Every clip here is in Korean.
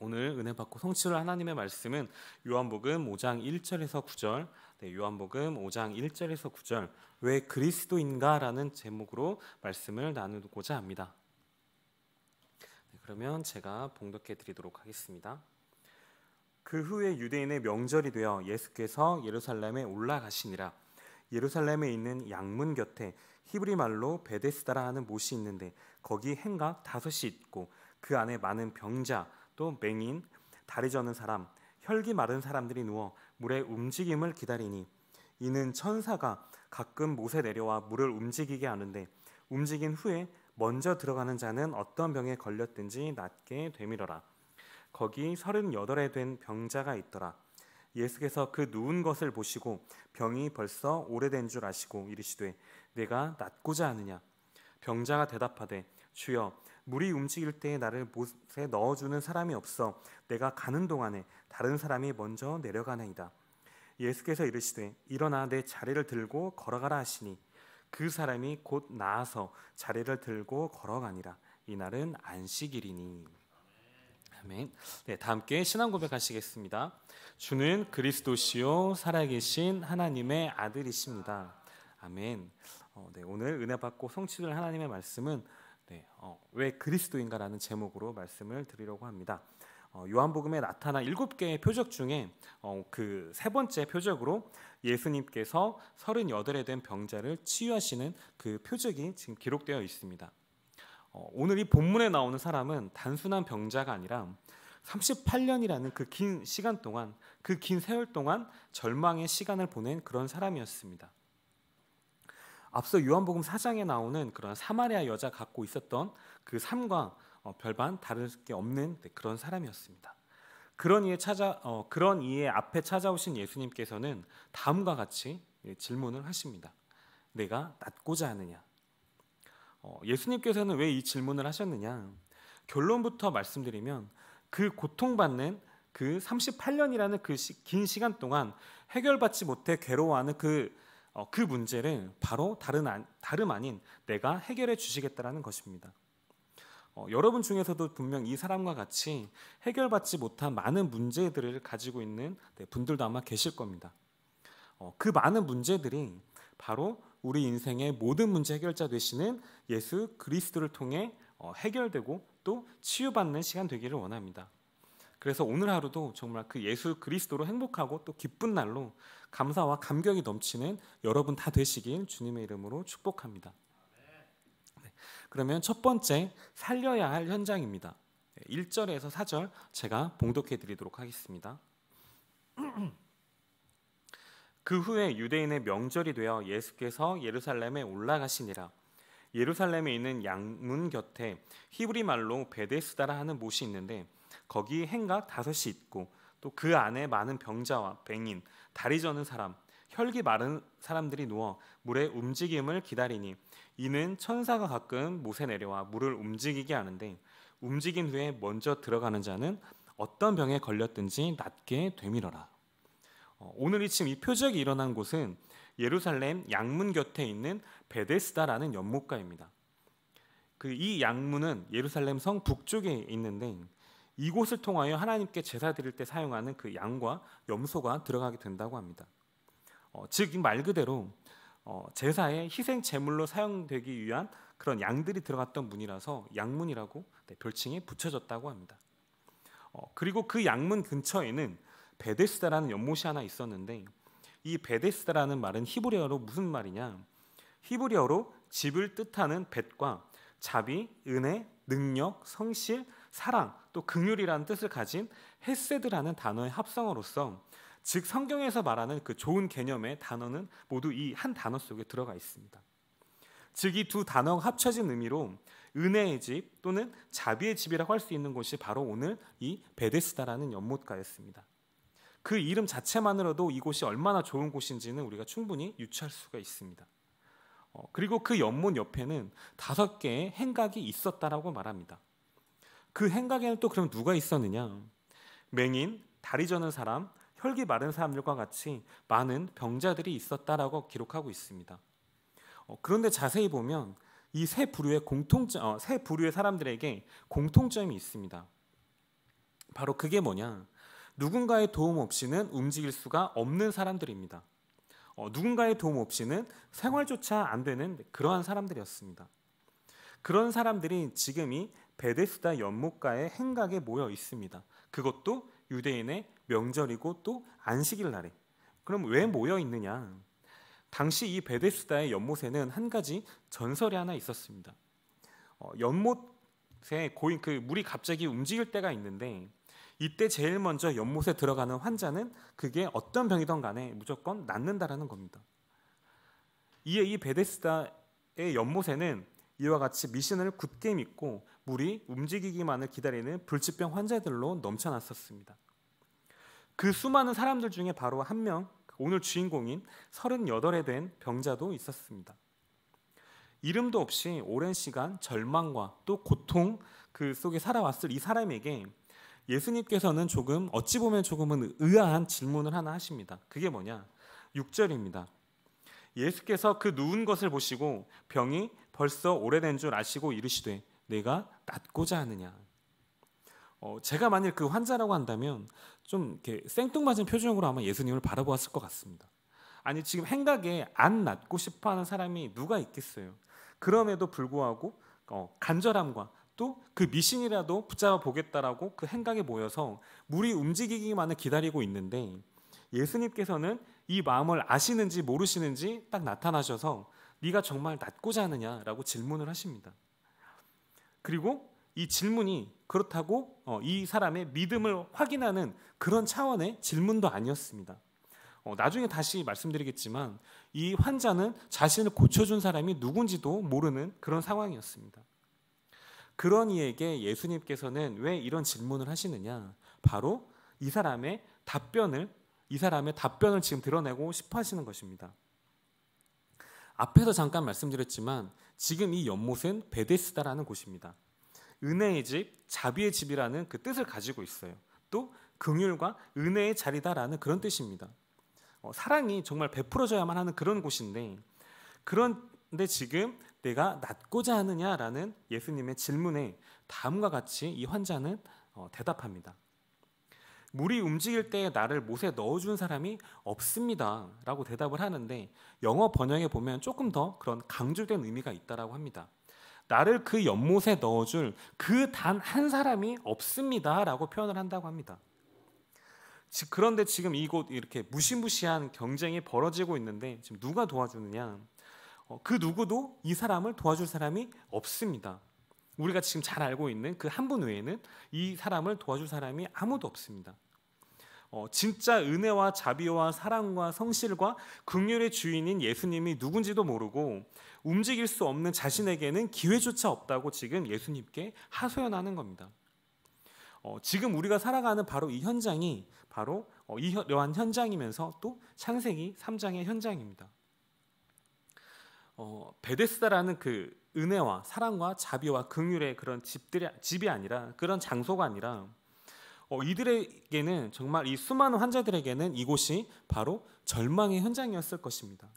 오늘 은혜 받고 성취를 하나님의 말씀은 요한복음 5장 1절에서 9절, 네, 요한복음 5장 1절에서 9절, 왜 그리스도인가라는 제목으로 말씀을 나누고자 합니다. 네, 그러면 제가 봉독해 드리도록 하겠습니다. 그 후에 유대인의 명절이 되어 예수께서 예루살렘에 올라가시니라. 예루살렘에 있는 양문 곁에 히브리 말로 베데스다라 하는 못이 있는데 거기 행각 다섯이 있고 그 안에 많은 병자 또 맹인 다리 저는 사람 혈기 마른 사람들이 누워 물의 움직임을 기다리니 이는 천사가 가끔 못에 내려와 물을 움직이게 하는데 움직인 후에 먼저 들어가는 자는 어떤 병에 걸렸든지 낫게 되밀어라. 거기 서른여덟에 된 병자가 있더라. 예수께서 그 누운 것을 보시고 병이 벌써 오래된 줄 아시고 이르시되 내가 낫고자 하느냐? 병자가 대답하되 주여 물이 움직일 때 나를 못에 넣어주는 사람이 없어 내가 가는 동안에 다른 사람이 먼저 내려가나이다. 예수께서 이르시되 일어나 내 자리를 들고 걸어가라 하시니 그 사람이 곧 나아서 자리를 들고 걸어가니라. 이날은 안식일이니. 아멘. 네, 다 함께 신앙 고백하시겠습니다. 주는 그리스도시요 살아계신 하나님의 아들이십니다. 아멘. 어, 네, 오늘 은혜 받고 성취될 하나님의 말씀은 네, 어, 왜 그리스도인가라는 제목으로 말씀을 드리려고 합니다. 어, 요한복음에 나타난 일곱 개의 표적 중에 어, 그 세 번째 표적으로 예수님께서 서른여덟에 된 병자를 치유하시는 그 표적이 지금 기록되어 있습니다. 어, 오늘 이 본문에 나오는 사람은 단순한 병자가 아니라 38년이라는 그 긴 시간 동안 그 긴 세월 동안 절망의 시간을 보낸 그런 사람이었습니다. 앞서 요한복음 4장에 나오는 그런 사마리아 여자 갖고 있었던 그 삶과 어, 별반 다를 게 없는 네, 그런 사람이었습니다. 그런 이에 찾아 어, 그런 이에 앞에 찾아오신 예수님께서는 다음과 같이 예, 질문을 하십니다. 내가 낫고자 하느냐? 어, 예수님께서는 왜 이 질문을 하셨느냐? 결론부터 말씀드리면 그 고통받는 그 38년이라는 그 긴 시간 동안 해결받지 못해 괴로워하는 그 어, 그 문제를 바로 다른 다름 아닌 내가 해결해 주시겠다라는 것입니다. 어, 여러분 중에서도 분명 이 사람과 같이 해결받지 못한 많은 문제들을 가지고 있는 네, 분들도 아마 계실 겁니다. 어, 그 많은 문제들이 바로 우리 인생의 모든 문제 해결자 되시는 예수 그리스도를 통해 어, 해결되고 또 치유받는 시간 되기를 원합니다. 그래서 오늘 하루도 정말 그 예수 그리스도로 행복하고 또 기쁜 날로 감사와 감격이 넘치는 여러분 다 되시길 주님의 이름으로 축복합니다. 네, 그러면 첫 번째 살려야 할 현장입니다. 1절에서 4절 제가 봉독해 드리도록 하겠습니다. 그 후에 유대인의 명절이 되어 예수께서 예루살렘에 올라가시니라. 예루살렘에 있는 양문 곁에 히브리 말로 베데스다라 하는 못이 있는데 거기 행각 다섯이 있고 또 그 안에 많은 병자와 뱅인 다리 저는 사람 혈기 마른 사람들이 누워 물의 움직임을 기다리니 이는 천사가 가끔 못에 내려와 물을 움직이게 하는데 움직인 후에 먼저 들어가는 자는 어떤 병에 걸렸든지 낫게 되밀어라. 어, 오늘 이 지금 이 표적이 일어난 곳은 예루살렘 양문 곁에 있는 베데스다라는 연못가입니다. 그 이 양문은 예루살렘 성 북쪽에 있는데 이곳을 통하여 하나님께 제사 드릴 때 사용하는 그 양과 염소가 들어가게 된다고 합니다. 어, 즉말 그대로 어, 제사의 희생 제물로 사용되기 위한 그런 양들이 들어갔던 문이라서 양문이라고 네, 별칭이 붙여졌다고 합니다. 어, 그리고 그 양문 근처에는 베데스다라는 연못이 하나 있었는데 이 베데스다라는 말은 히브리어로 무슨 말이냐? 히브리어로 집을 뜻하는 벳과 자비, 은혜, 능력, 성실, 사랑, 또 긍휼이라는 뜻을 가진 헤세드라는 단어의 합성어로서 즉 성경에서 말하는 그 좋은 개념의 단어는 모두 이 한 단어 속에 들어가 있습니다. 즉 이 두 단어가 합쳐진 의미로 은혜의 집 또는 자비의 집이라고 할 수 있는 곳이 바로 오늘 이 베데스다라는 연못가였습니다. 그 이름 자체만으로도 이곳이 얼마나 좋은 곳인지는 우리가 충분히 유추할 수가 있습니다. 어, 그리고 그 연못 옆에는 다섯 개의 행각이 있었다라고 말합니다. 그 행각에는 또 그럼 누가 있었느냐? 맹인, 다리 저는 사람, 혈기 마른 사람들과 같이 많은 병자들이 있었다라고 기록하고 있습니다. 어, 그런데 자세히 보면 이 세 부류의 공통점, 어, 세 부류의 사람들에게 공통점이 있습니다. 바로 그게 뭐냐? 누군가의 도움 없이는 움직일 수가 없는 사람들입니다. 어, 누군가의 도움 없이는 생활조차 안 되는 그러한 사람들이었습니다. 그런 사람들이 지금이 베데스다 연못가의 행각에 모여 있습니다. 그것도 유대인의 명절이고 또 안식일 날에. 그럼 왜 모여 있느냐? 당시 이 베데스다의 연못에는 한 가지 전설이 하나 있었습니다. 어, 연못에 고인 그 물이 갑자기 움직일 때가 있는데 이때 제일 먼저 연못에 들어가는 환자는 그게 어떤 병이든 간에 무조건 낫는다라는 겁니다. 이에 이 베데스다의 연못에는 이와 같이 미신을 굳게 믿고 물이 움직이기만을 기다리는 불치병 환자들로 넘쳐났었습니다. 그 수많은 사람들 중에 바로 한 명, 오늘 주인공인 38에 된 병자도 있었습니다. 이름도 없이 오랜 시간 절망과 또 고통 그 속에 살아왔을 이 사람에게 예수님께서는 조금 어찌 보면 조금은 의아한 질문을 하나 하십니다. 그게 뭐냐? 6절입니다. 예수께서 그 누운 것을 보시고 병이 벌써 오래된 줄 아시고 이르시되 내가 낫고자 하느냐. 어, 제가 만일 그 환자라고 한다면 좀 이렇게 생뚱맞은 표정으로 아마 예수님을 바라보았을 것 같습니다. 아니 지금 행각에 안 낫고 싶어하는 사람이 누가 있겠어요? 그럼에도 불구하고 어, 간절함과 또 그 미신이라도 붙잡아 보겠다라고 그 행각에 모여서 물이 움직이기만을 기다리고 있는데 예수님께서는 이 마음을 아시는지 모르시는지 딱 나타나셔서 네가 정말 낫고자 하느냐라고 질문을 하십니다. 그리고 이 질문이 그렇다고 어, 이 사람의 믿음을 확인하는 그런 차원의 질문도 아니었습니다. 어, 나중에 다시 말씀드리겠지만 이 환자는 자신을 고쳐준 사람이 누군지도 모르는 그런 상황이었습니다. 그런 이에게 예수님께서는 왜 이런 질문을 하시느냐? 바로 이 사람의 답변을 이 사람의 답변을 지금 드러내고 싶어 하시는 것입니다. 앞에서 잠깐 말씀드렸지만 지금 이 연못은 베데스다라는 곳입니다. 은혜의 집, 자비의 집이라는 그 뜻을 가지고 있어요. 또 긍휼과 은혜의 자리다라는 그런 뜻입니다. 어, 사랑이 정말 베풀어져야만 하는 그런 곳인데 그런데 지금 내가 낫고자 하느냐라는 예수님의 질문에 다음과 같이 이 환자는 어, 대답합니다. 물이 움직일 때 나를 못에 넣어준 사람이 없습니다. 라고 대답을 하는데 영어 번역에 보면 조금 더 그런 강조된 의미가 있다라고 합니다. 나를 그 연못에 넣어줄 그 단 한 사람이 없습니다. 라고 표현을 한다고 합니다. 그런데 지금 이곳 이렇게 무시무시한 경쟁이 벌어지고 있는데 지금 누가 도와주느냐? 어, 그 누구도 이 사람을 도와줄 사람이 없습니다. 우리가 지금 잘 알고 있는 그 한 분 외에는 이 사람을 도와줄 사람이 아무도 없습니다. 어, 진짜 은혜와 자비와 사랑과 성실과 긍휼의 주인인 예수님이 누군지도 모르고 움직일 수 없는 자신에게는 기회조차 없다고 지금 예수님께 하소연하는 겁니다. 어, 지금 우리가 살아가는 바로 이 현장이 바로 어, 이러한 현장이면서 또 창세기 3장의 현장입니다. 어, 베데스다라는 그 은혜와 사랑과 자비와 긍휼의 그런 집들이 집이 아니라 그런 장소가 아니라 어, 이들에게는 정말 이 수많은 환자들에게는 이곳이 바로 절망의 현장이었을 것입니다.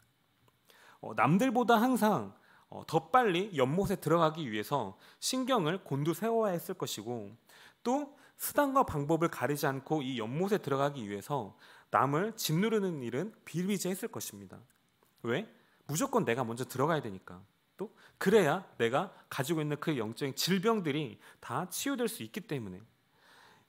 어, 남들보다 항상 어, 더 빨리 연못에 들어가기 위해서 신경을 곤두세워야 했을 것이고 또 수단과 방법을 가리지 않고 이 연못에 들어가기 위해서 남을 짓누르는 일은 비일비재했을 것입니다. 왜? 무조건 내가 먼저 들어가야 되니까. 또 그래야 내가 가지고 있는 그 영적인 질병들이 다 치유될 수 있기 때문에.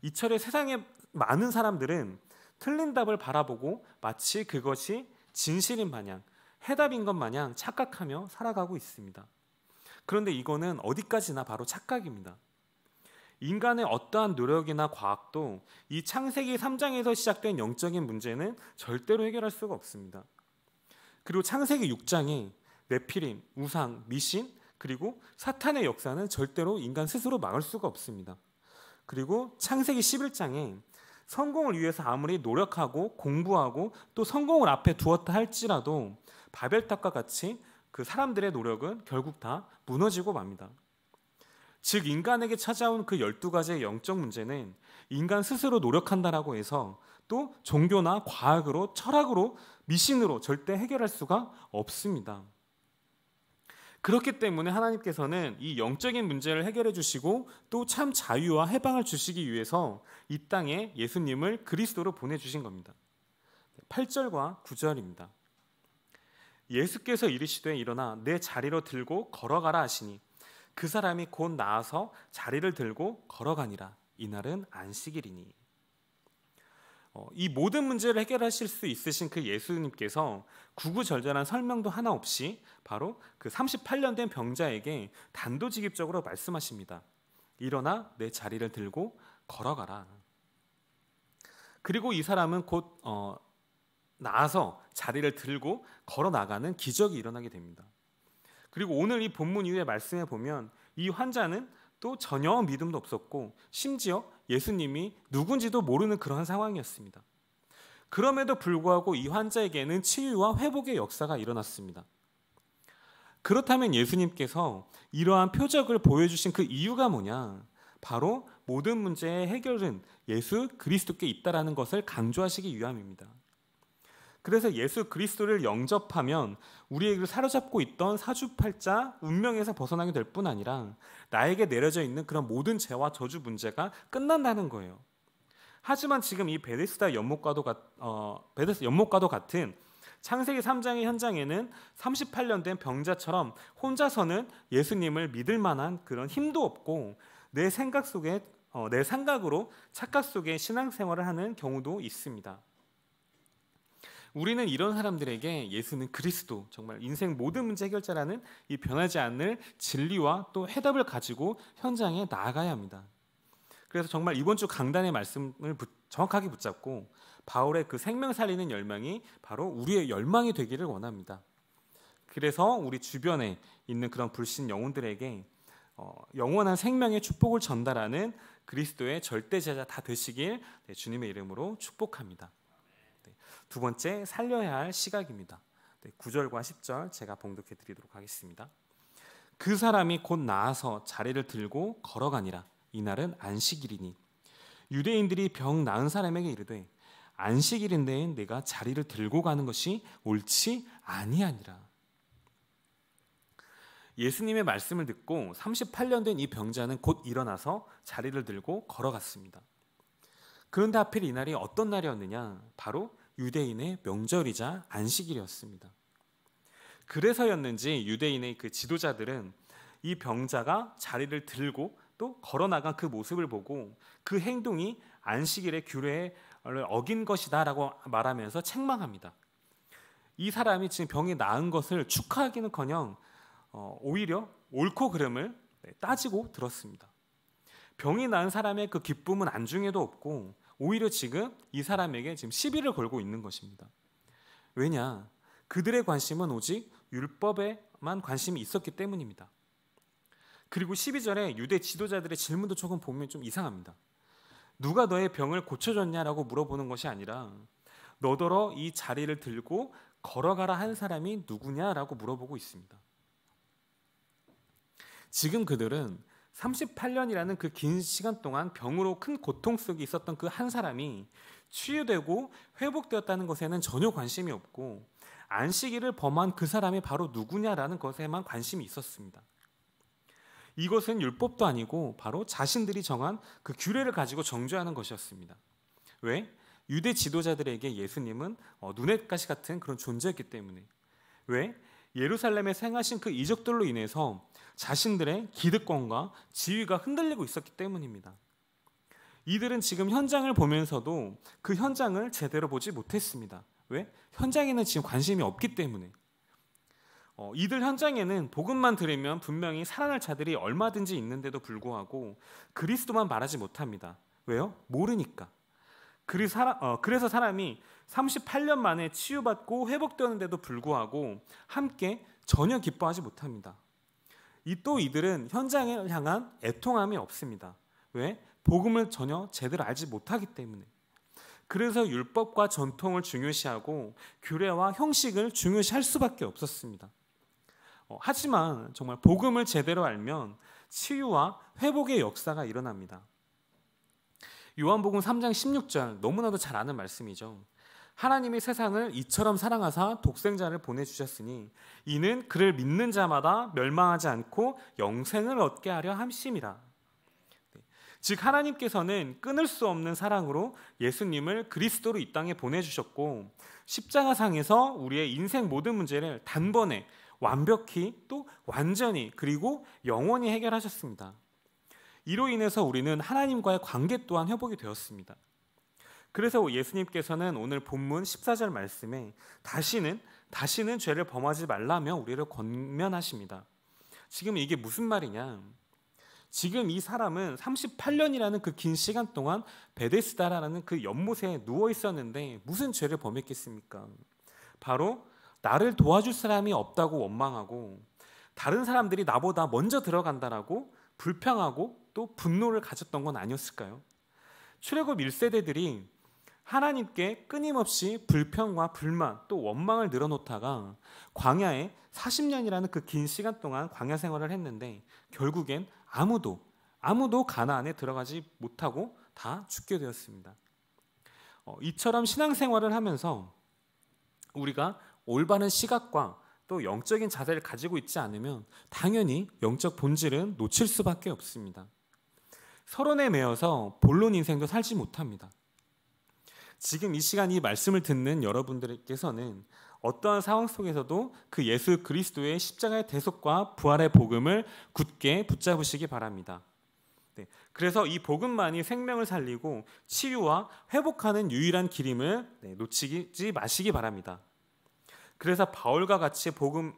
이철에 세상에 많은 사람들은 틀린 답을 바라보고 마치 그것이 진실인 마냥 해답인 것 마냥 착각하며 살아가고 있습니다. 그런데 이거는 어디까지나 바로 착각입니다. 인간의 어떠한 노력이나 과학도 이 창세기 3장에서 시작된 영적인 문제는 절대로 해결할 수가 없습니다. 그리고 창세기 6장에 네피림, 우상, 미신, 그리고 사탄의 역사는 절대로 인간 스스로 막을 수가 없습니다. 그리고 창세기 11장에 성공을 위해서 아무리 노력하고 공부하고 또 성공을 앞에 두었다 할지라도 바벨탑과 같이 그 사람들의 노력은 결국 다 무너지고 맙니다. 즉 인간에게 찾아온 그 12가지의 영적 문제는 인간 스스로 노력한다라고 해서 또 종교나 과학으로 철학으로 미신으로 절대 해결할 수가 없습니다. 그렇기 때문에 하나님께서는 이 영적인 문제를 해결해 주시고 또 참 자유와 해방을 주시기 위해서 이 땅에 예수님을 그리스도로 보내주신 겁니다. 8절과 9절입니다. 예수께서 이르시되 일어나 내 자리로 들고 걸어가라 하시니 그 사람이 곧 나아서 자리를 들고 걸어가니라 이날은 안식일이니 어, 이 모든 문제를 해결하실 수 있으신 그 예수님께서 구구절절한 설명도 하나 없이 바로 그 38년 된 병자에게 단도직입적으로 말씀하십니다. 일어나 내 자리를 들고 걸어가라. 그리고 이 사람은 곧 어, 나아서 자리를 들고 걸어 나가는 기적이 일어나게 됩니다. 그리고 오늘 이 본문 이후의 말씀에 보면 이 환자는 또 전혀 믿음도 없었고 심지어 예수님이 누군지도 모르는 그러한 상황이었습니다. 그럼에도 불구하고 이 환자에게는 치유와 회복의 역사가 일어났습니다. 그렇다면 예수님께서 이러한 표적을 보여주신 그 이유가 뭐냐? 바로 모든 문제의 해결은 예수 그리스도께 있다라는 것을 강조하시기 위함입니다. 그래서 예수 그리스도를 영접하면 우리에게 사로잡고 있던 사주팔자 운명에서 벗어나게 될 뿐 아니라 나에게 내려져 있는 그런 모든 죄와 저주 문제가 끝난다는 거예요. 하지만 지금 이 베데스다 연못과도 같, 어, 베데스 연못과도 같은 창세기 3장의 현장에는 38년 된 병자처럼 혼자서는 예수님을 믿을 만한 그런 힘도 없고 내 생각 속에 어, 내 생각으로 착각 속에 신앙생활을 하는 경우도 있습니다. 우리는 이런 사람들에게 예수는 그리스도, 정말 인생 모든 문제 해결자라는 이 변하지 않을 진리와 또 해답을 가지고 현장에 나아가야 합니다. 그래서 정말 이번 주 강단의 말씀을 정확하게 붙잡고 바울의 그 생명 살리는 열망이 바로 우리의 열망이 되기를 원합니다. 그래서 우리 주변에 있는 그런 불신 영혼들에게 어, 영원한 생명의 축복을 전달하는 그리스도의 절대 제자 다 되시길 네, 주님의 이름으로 축복합니다. 네, 두 번째 살려야 할 시각입니다. 네, 9절과 10절 제가 봉독해 드리도록 하겠습니다. 그 사람이 곧 나아서 자리를 들고 걸어가니라 이날은 안식일이니 유대인들이 병 나은 사람에게 이르되 안식일인데 내가 자리를 들고 가는 것이 옳지 아니하니라. 예수님의 말씀을 듣고 38년 된 이 병자는 곧 일어나서 자리를 들고 걸어갔습니다. 그런데 하필 이날이 어떤 날이었느냐? 바로 유대인의 명절이자 안식일이었습니다. 그래서였는지 유대인의 그 지도자들은 이 병자가 자리를 들고 또 걸어 나간 그 모습을 보고 그 행동이 안식일의 규례를 어긴 것이다라고 말하면서 책망합니다. 이 사람이 지금 병이 나은 것을 축하하기는커녕 어, 오히려 옳고 그름을 네, 따지고 들었습니다. 병이 나은 사람의 그 기쁨은 안중에도 없고 오히려 지금 이 사람에게 지금 시비를 걸고 있는 것입니다. 왜냐? 그들의 관심은 오직 율법에만 관심이 있었기 때문입니다. 그리고 12절에 유대 지도자들의 질문도 조금 보면 좀 이상합니다. 누가 너의 병을 고쳐줬냐라고 물어보는 것이 아니라 너더러 이 자리를 들고 걸어가라 한 사람이 누구냐라고 물어보고 있습니다. 지금 그들은 38년이라는 그 긴 시간 동안 병으로 큰 고통 속에 있었던 그 한 사람이 치유되고 회복되었다는 것에는 전혀 관심이 없고 안식일을 범한 그 사람이 바로 누구냐라는 것에만 관심이 있었습니다. 이것은 율법도 아니고 바로 자신들이 정한 그 규례를 가지고 정죄하는 것이었습니다. 왜? 유대 지도자들에게 예수님은 어, 눈엣가시 같은 그런 존재였기 때문에. 왜? 예루살렘에 생하신 그 이적들로 인해서 자신들의 기득권과 지위가 흔들리고 있었기 때문입니다. 이들은 지금 현장을 보면서도 그 현장을 제대로 보지 못했습니다. 왜? 현장에는 지금 관심이 없기 때문에. 어, 이들 현장에는 복음만 들으면 분명히 살아날 자들이 얼마든지 있는데도 불구하고 그리스도만 말하지 못합니다. 왜요? 모르니까. 어, 그래서 사람이 38년 만에 치유받고 회복되는데도 불구하고 함께 전혀 기뻐하지 못합니다. 이 또 이들은 현장을 향한 애통함이 없습니다. 왜? 복음을 전혀 제대로 알지 못하기 때문에. 그래서 율법과 전통을 중요시하고 규례와 형식을 중요시할 수밖에 없었습니다. 어, 하지만 정말 복음을 제대로 알면 치유와 회복의 역사가 일어납니다. 요한복음 3장 16절 너무나도 잘 아는 말씀이죠. 하나님이 세상을 이처럼 사랑하사 독생자를 보내주셨으니 이는 그를 믿는 자마다 멸망하지 않고 영생을 얻게 하려 함심이라. 네. 즉 하나님께서는 끊을 수 없는 사랑으로 예수님을 그리스도로 이 땅에 보내주셨고 십자가상에서 우리의 인생 모든 문제를 단번에 완벽히 또 완전히 그리고 영원히 해결하셨습니다. 이로 인해서 우리는 하나님과의 관계 또한 회복이 되었습니다. 그래서 예수님께서는 오늘 본문 14절 말씀에 다시는 다시는 죄를 범하지 말라며 우리를 권면하십니다. 지금 이게 무슨 말이냐? 지금 이 사람은 38년이라는 그 긴 시간 동안 베데스다라는 그 연못에 누워 있었는데 무슨 죄를 범했겠습니까? 바로 나를 도와줄 사람이 없다고 원망하고 다른 사람들이 나보다 먼저 들어간다라고 불평하고 또 분노를 가졌던 건 아니었을까요? 출애굽 1세대들이 하나님께 끊임없이 불평과 불만 또 원망을 늘어놓다가 광야에 40년이라는 그 긴 시간 동안 광야 생활을 했는데 결국엔 아무도 아무도 가나안에 들어가지 못하고 다 죽게 되었습니다. 어, 이처럼 신앙생활을 하면서 우리가 올바른 시각과 또 영적인 자세를 가지고 있지 않으면 당연히 영적 본질은 놓칠 수밖에 없습니다. 서론에 매여서 본론 인생도 살지 못합니다. 지금 이 시간 이 말씀을 듣는 여러분들께서는 어떠한 상황 속에서도 그 예수 그리스도의 십자가의 대속과 부활의 복음을 굳게 붙잡으시기 바랍니다. 네, 그래서 이 복음만이 생명을 살리고 치유와 회복하는 유일한 길임을 네, 놓치지 마시기 바랍니다. 그래서 바울과 같이 복음을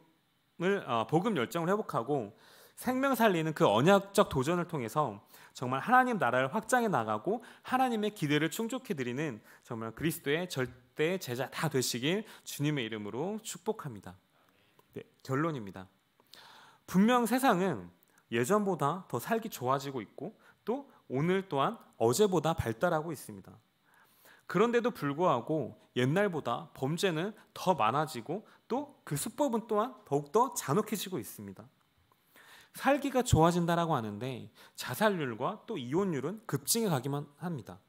어, 복음 열정을 회복하고 생명 살리는 그 언약적 도전을 통해서 정말 하나님 나라를 확장해 나가고 하나님의 기대를 충족해 드리는 정말 그리스도의 절대 제자 다 되시길 주님의 이름으로 축복합니다. 네, 결론입니다. 분명 세상은 예전보다 더 살기 좋아지고 있고 또 오늘 또한 어제보다 발달하고 있습니다. 그런데도 불구하고 옛날보다 범죄는 더 많아지고 또 그 수법은 또한 더욱더 잔혹해지고 있습니다. 살기가 좋아진다라고 하는데 자살률과 또 이혼율은 급증해 가기만 합니다.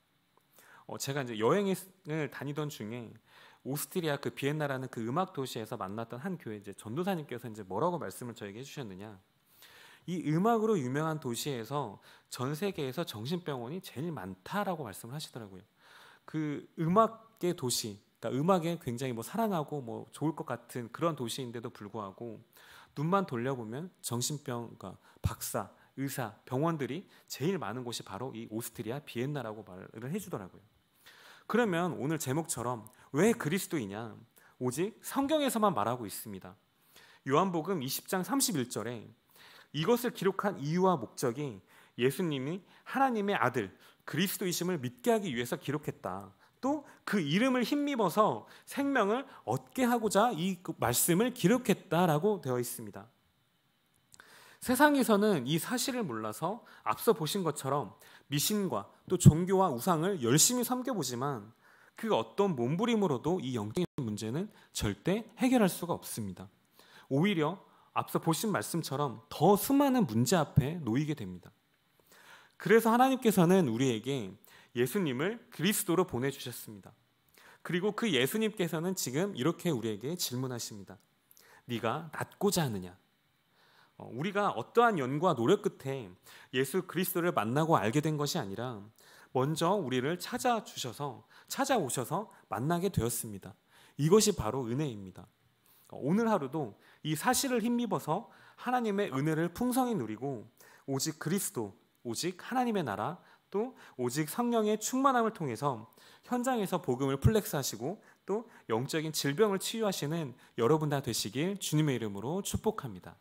어, 제가 이제 여행을 다니던 중에 오스트리아 그 비엔나라는 그 음악 도시에서 만났던 한 교회 이제 전도사님께서 이제 뭐라고 말씀을 저에게 해주셨느냐. 이 음악으로 유명한 도시에서 전 세계에서 정신병원이 제일 많다라고 말씀을 하시더라고요. 그 음악의 도시, 그러니까 음악에 굉장히 뭐 사랑하고 뭐 좋을 것 같은 그런 도시인데도 불구하고 눈만 돌려보면 정신병, 그러니까 박사, 의사, 병원들이 제일 많은 곳이 바로 이 오스트리아 비엔나라고 말을 해주더라고요. 그러면 오늘 제목처럼 왜 그리스도이냐? 오직 성경에서만 말하고 있습니다. 요한복음 20장 31절에 이것을 기록한 이유와 목적이 예수님이 하나님의 아들 그리스도이심을 믿게 하기 위해서 기록했다. 또 그 이름을 힘입어서 생명을 얻게 하고자 이그 말씀을 기록했다라고 되어 있습니다. 세상에서는 이 사실을 몰라서 앞서 보신 것처럼 미신과 또 종교와 우상을 열심히 섬겨보지만 그 어떤 몸부림으로도 이 영적인 문제는 절대 해결할 수가 없습니다. 오히려 앞서 보신 말씀처럼 더 수많은 문제 앞에 놓이게 됩니다. 그래서 하나님께서는 우리에게 예수님을 그리스도로 보내주셨습니다. 그리고 그 예수님께서는 지금 이렇게 우리에게 질문하십니다. 네가 낫고자 하느냐? 어, 우리가 어떠한 연구와 노력 끝에 예수 그리스도를 만나고 알게 된 것이 아니라 먼저 우리를 찾아주셔서 찾아오셔서 만나게 되었습니다. 이것이 바로 은혜입니다. 어, 오늘 하루도 이 사실을 힘입어서 하나님의 은혜를 풍성히 누리고 오직 그리스도, 오직 하나님의 나라, 또 오직 성령의 충만함을 통해서 현장에서 복음을 플렉스하시고 또 영적인 질병을 치유하시는 여러분 다 되시길 주님의 이름으로 축복합니다.